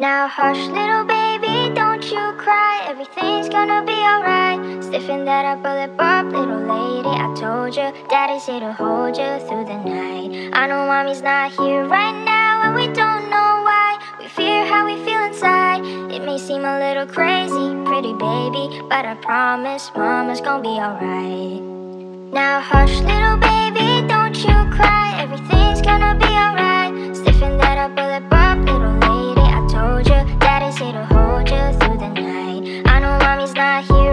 Now hush, little baby, don't you cry. Everything's gonna be alright. Stiffen that up, a lip up, little lady. I told you, daddy's here to hold you through the night. I know mommy's not here right now, and we don't know why. We fear how we feel inside. It may seem a little crazy, pretty baby, but I promise mama's gonna be alright. Now hush, little baby, not here.